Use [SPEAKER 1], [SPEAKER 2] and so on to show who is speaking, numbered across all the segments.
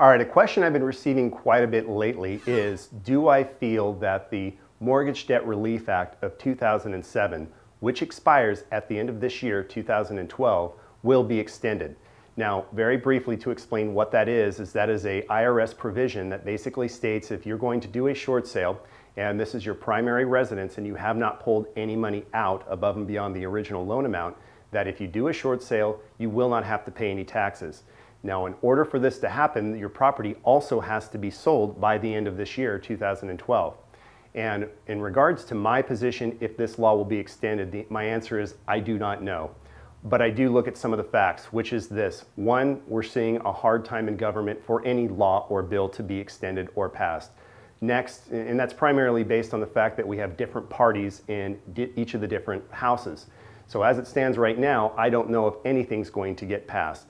[SPEAKER 1] All right, a question I've been receiving quite a bit lately is, do I feel that the Mortgage Debt Relief Act of 2007, which expires at the end of this year, 2012, will be extended? Now, very briefly to explain what that is, is that is a IRS provision that basically states if you're going to do a short sale and this is your primary residence and you have not pulled any money out above and beyond the original loan amount, that if you do a short sale, you will not have to pay any taxes. Now, in order for this to happen, your property also has to be sold by the end of this year, 2012. And in regards to my position, if this law will be extended, the, my answer is I do not know. But I do look at some of the facts, which is this. One, we're seeing a hard time in government for any law or bill to be extended or passed. Next, and that's primarily based on the fact that we have different parties in each of the different houses. So as it stands right now, I don't know if anything's going to get passed.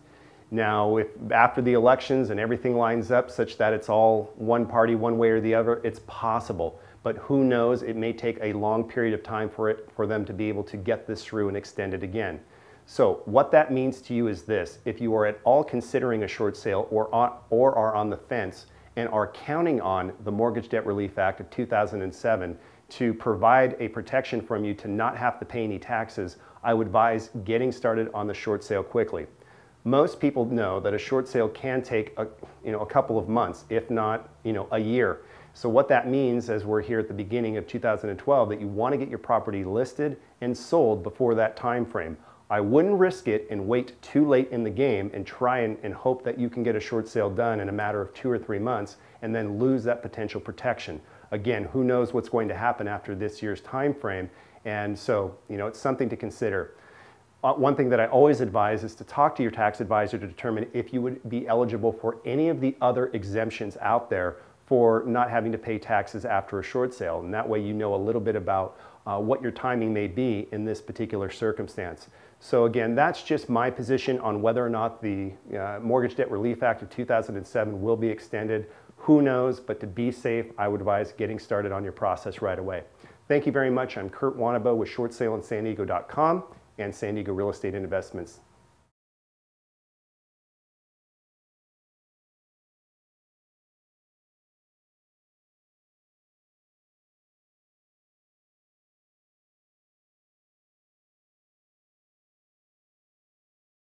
[SPEAKER 1] Now, if after the elections and everything lines up such that it's all one party, one way or the other, it's possible. But who knows, it may take a long period of time for, it, for them to be able to get this through and extend it again. So what that means to you is this. If you are at all considering a short sale or, on, or are on the fence and are counting on the Mortgage Debt Relief Act of 2007 to provide a protection from you to not have to pay any taxes, I would advise getting started on the short sale quickly. Most people know that a short sale can take a, you know, a couple of months, if not you know, a year. So what that means, as we're here at the beginning of 2012, that you want to get your property listed and sold before that time frame. I wouldn't risk it and wait too late in the game and try and, and, hope that you can get a short sale done in a matter of two or three months and then lose that potential protection. Again, who knows what's going to happen after this year's time frame. And so, you know, it's something to consider. Uh, one thing that I always advise is to talk to your tax advisor to determine if you would be eligible for any of the other exemptions out there for not having to pay taxes after a short sale. And that way you know a little bit about uh, what your timing may be in this particular circumstance. So again, that's just my position on whether or not the uh, Mortgage Debt Relief Act of 2007 will be extended. Who knows, but to be safe, I would advise getting started on your process right away. Thank you very much. I'm Kurt Wannebo with ShortSaleInSanDiego.com and San Diego Real Estate Investments.